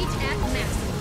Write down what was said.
each at maximum.